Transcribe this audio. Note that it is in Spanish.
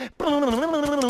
No, no,